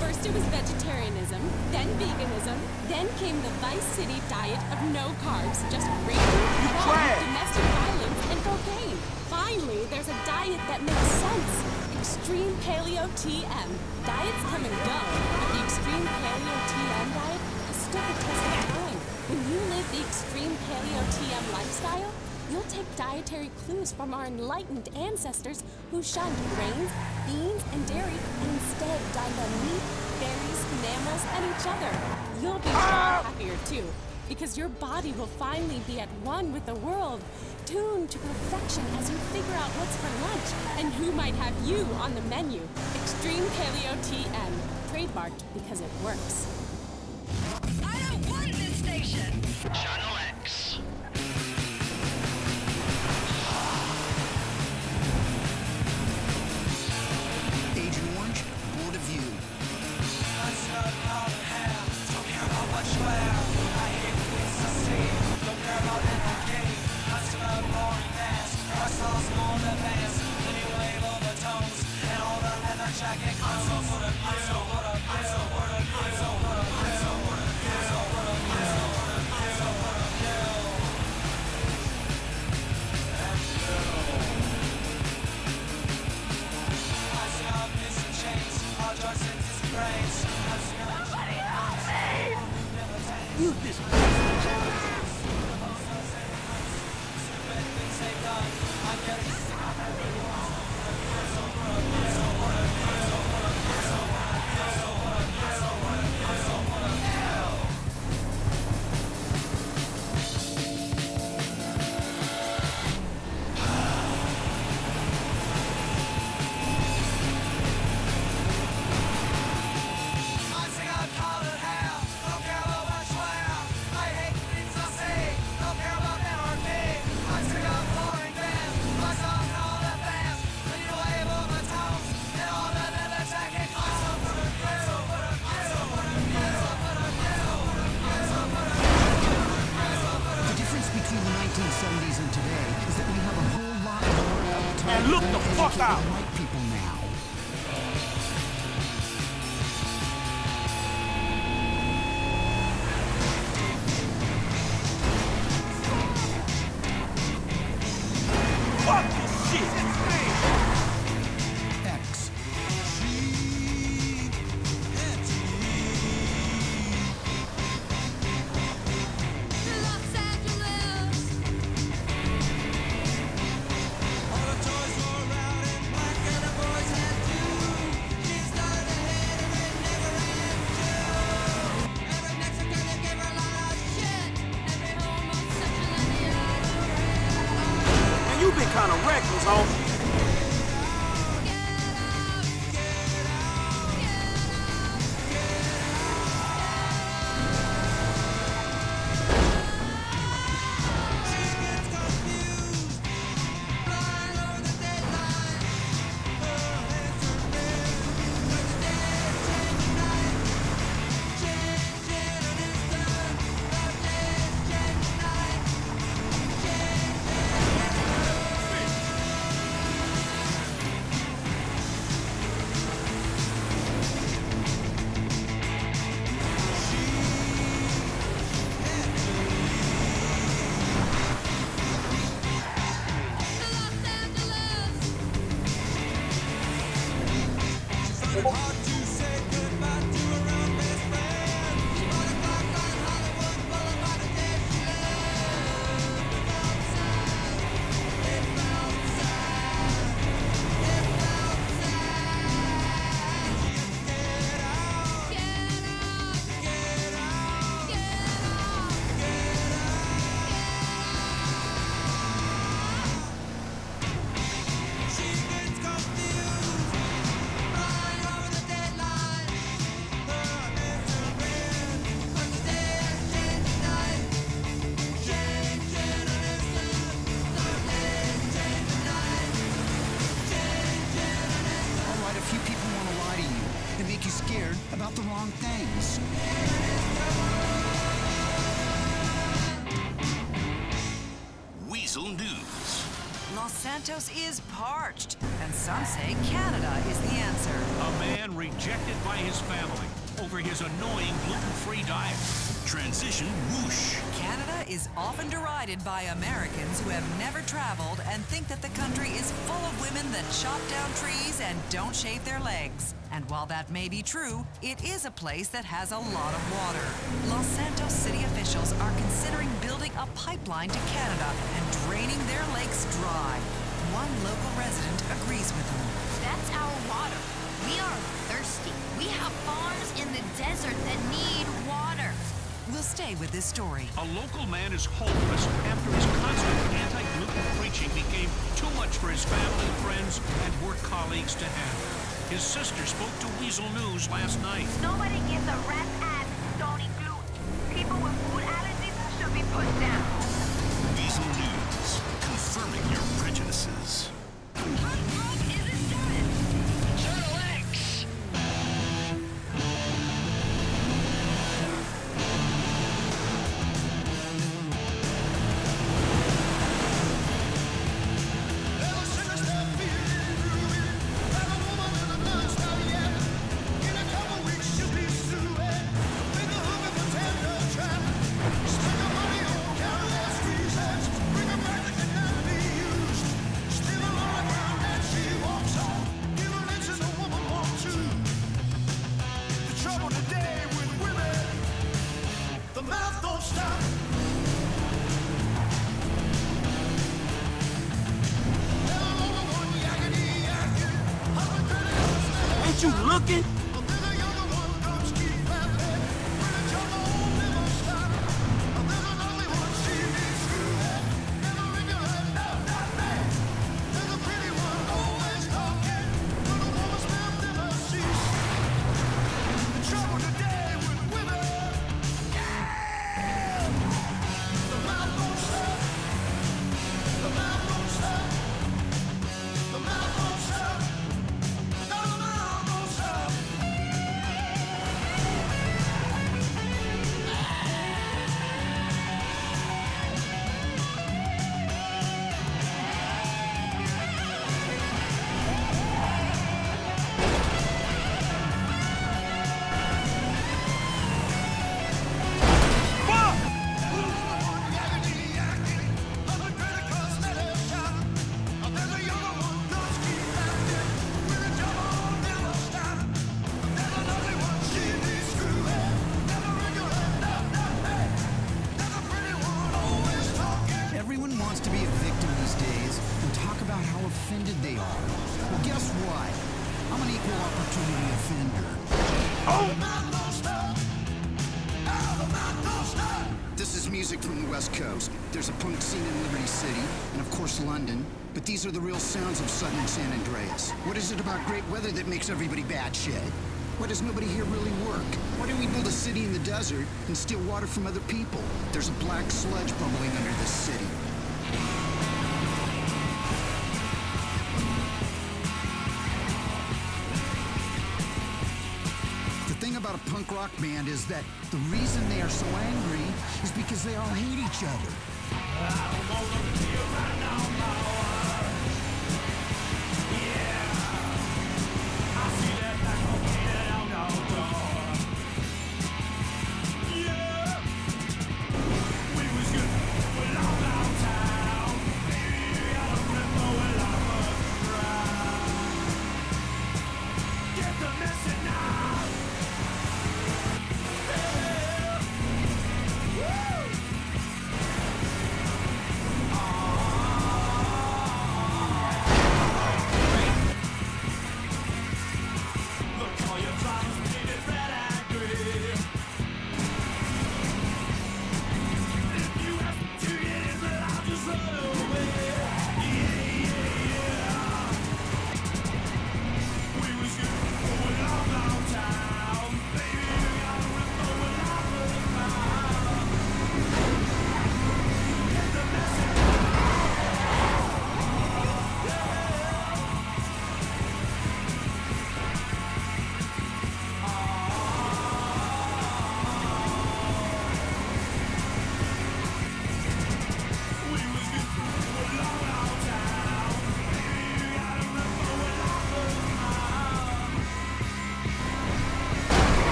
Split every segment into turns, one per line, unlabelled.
First it was vegetarianism, then veganism, then came the Vice City diet of no carbs, just
trash.
domestic violence, and cocaine. Finally, there's a diet that makes sense. Extreme Paleo TM. Diets come and go, but the Extreme Paleo TM diet has stood the test of time. When you live the Extreme Paleo TM lifestyle, you'll take dietary clues from our enlightened ancestors who shunned grains, beans, and dairy and instead dined on meat, berries, mammals, and each other. You'll be far ah! happier too, because your body will finally be at one with the world, tuned to perfection as you figure out what's for lunch and who might have you on the menu. Extreme Paleo TM, trademarked because it works.
I don't want this station!
Channel X.
The
Santos is parched, and some say Canada is the answer.
A man rejected by his family over his annoying gluten-free diet.
Transition whoosh.
Canada is often derided by Americans who have never traveled and think that the country is full of women that chop down trees and don't shave their legs. And while that may be true, it is a place that has a lot of water. Los Santos city officials are considering building a pipeline to Canada and draining their lakes dry. One local resident agrees with them.
That's our water. We are thirsty. We have farms in the desert that need water.
We'll stay with this story.
A local man is homeless after his constant anti-gluten preaching became too much for his family, friends, and work colleagues to handle. His sister spoke to Weasel News last night.
Nobody gives a rat's
Trouble today with women. The mouth don't stop.
Ain't you looking?
Equal opportunity offender. This is music from the West Coast. There's a punk scene in Liberty City, and of course London. But these are the real sounds of southern San Andreas. What is it about great weather that makes everybody batshit? Why does nobody here really work? Why do we build a city in the desert and steal water from other people? There's a black sludge bubbling under this city. About a punk rock band is that the reason they are so angry is because they all hate each other.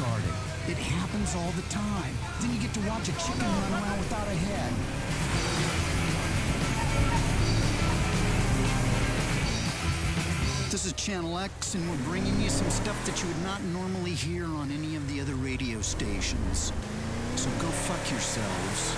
It happens all the time. Then you get to watch a chicken run around without a head. This is Channel X, and we're bringing you some stuff that you would not normally hear on any of the other radio stations. So go fuck yourselves.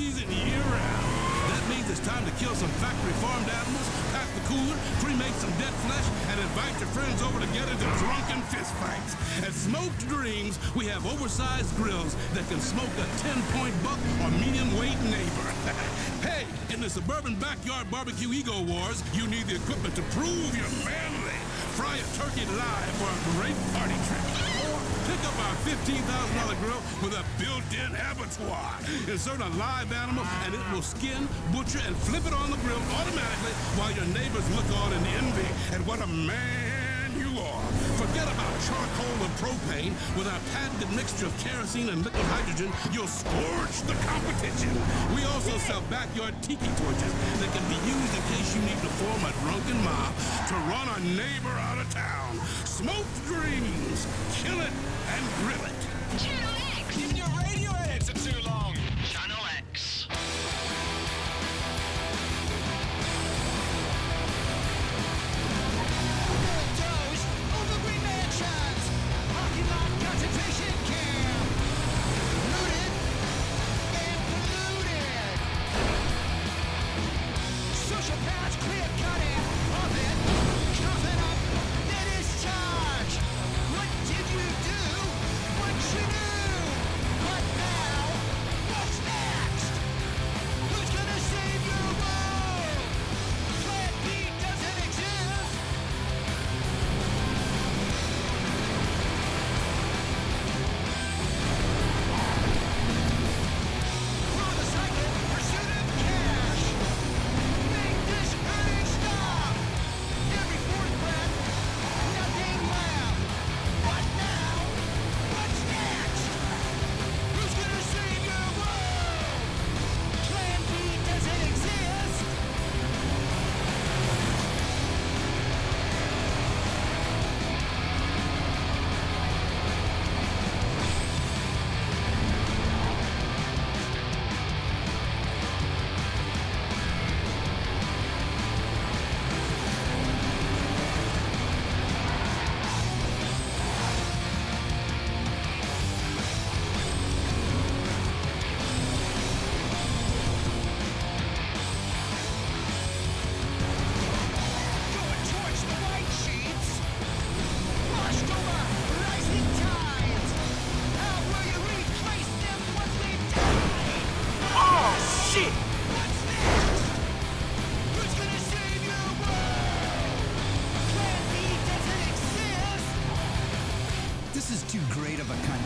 Season year round. That means it's time to kill some factory farmed animals, pack the cooler, cremate some dead flesh, and invite your friends over to get into drunken fistfights. At Smoked Dreams, we have oversized grills that can smoke a 10-point buck or medium-weight neighbor. hey, in the suburban backyard barbecue ego wars, you need the equipment to prove you're manly. Fry a turkey live for a great party trick. Pick up our $15,000 grill with a built-in abattoir. Insert a live animal and it will skin, butcher, and flip it on the grill automatically while your neighbors look on in envy at what a man. Forget about charcoal and propane with our patented mixture of kerosene and liquid hydrogen, you'll scorch the competition. We also sell backyard tiki torches that can be used in case you need to form a drunken mob to run a neighbor out of town. Smoke dreams, kill it, and grill it.
Channel X!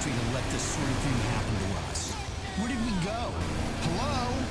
Country to let this sort of thing happen to us. Where did we go? Hello?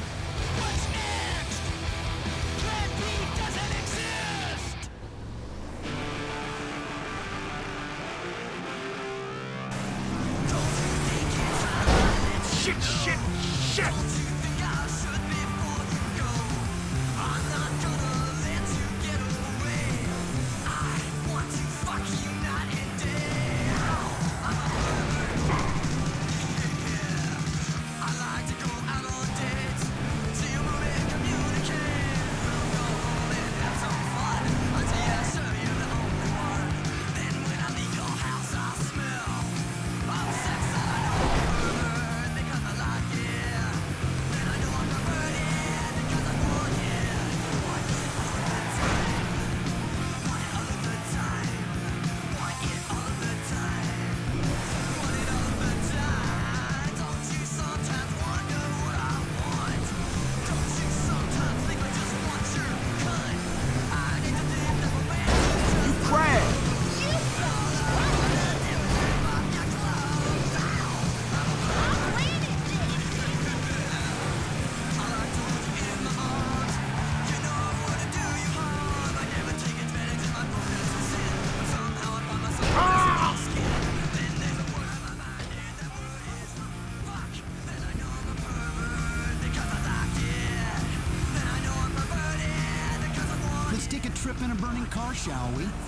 Shall we?